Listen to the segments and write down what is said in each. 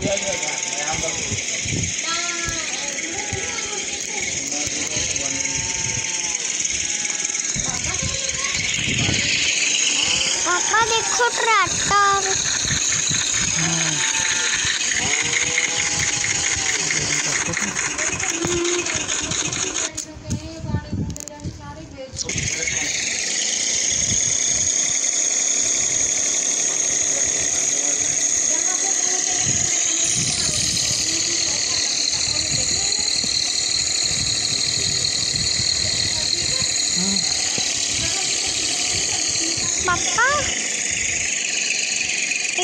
Yeah, yeah, yeah. った。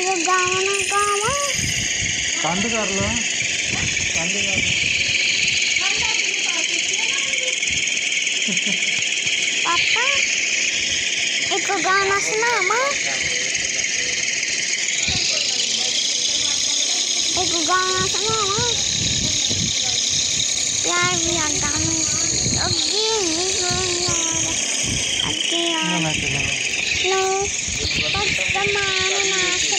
Ibu ikut mau senama ikut gana senama ya biar kami oke oke oke oke oke oke oke oke oke oke oke oke oke oke oke oke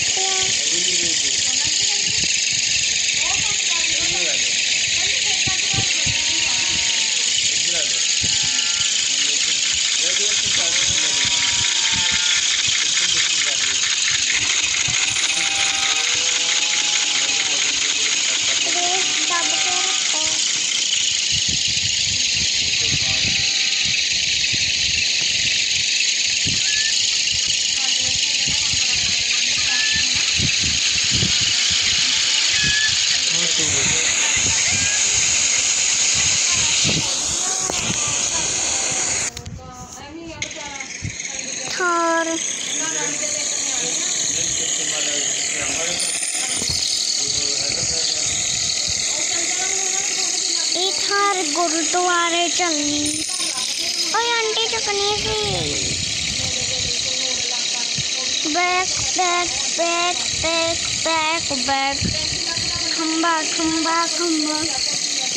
और तो आ रहे चलनी। और aunty चकनी से। Back back back back back back खम्बा खम्बा खम्बा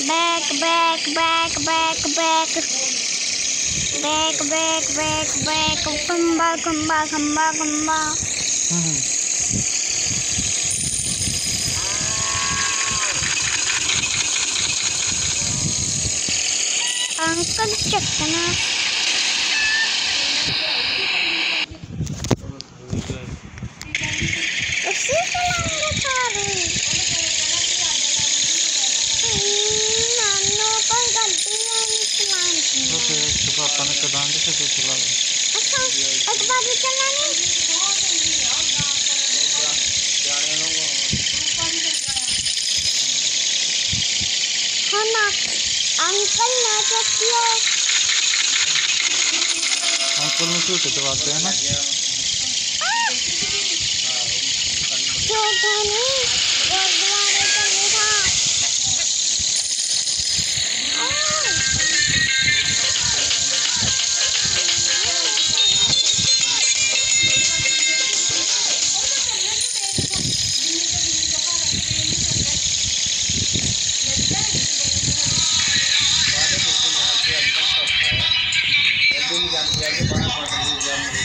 back back back back back back back back back खम्बा खम्बा खम्बा खम्बा んこっちゃったな。Come on. अंकल ना चकियो अंकल में क्यों चटवाते हैं ना? हाँ। छोटा नहीं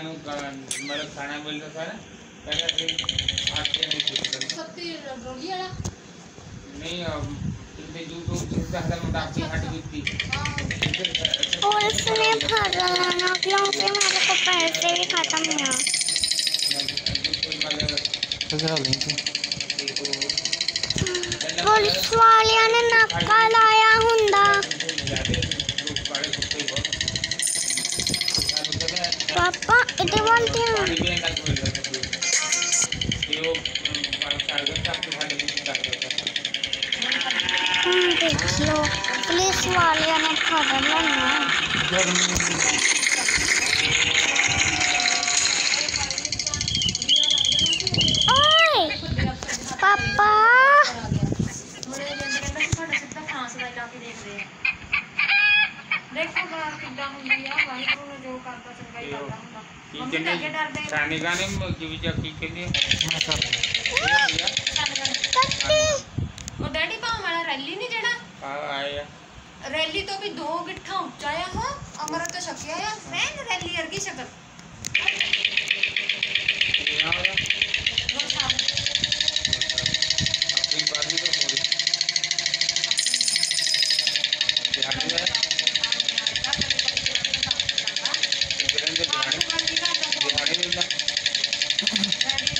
मतलब खाना बोल रहा था ना पहले फिर हाथ से नहीं छूट પહેલાથી सबसे रोगी है ना नहीं अब इतने दूर तो छोटा हटा मोटा आपकी हट गई थी। अच्छा। ओ इसने भरना क्योंकि मेरे को पैसे भी खत्म हुआ अच्छा, अच्छा, अच्छा। लिंक पुलिस वाले ने नक्का लाया हुंदा पापा इधर बोलते हैं देख लो पुलिस वाले ने भर लाना खाने खाने गिविजा रैली नहीं जेड़ा तो भी दो गिठा उच्चा हो अमर तो शकिया है फ्रेंड रैली अर्गी शकत Ready?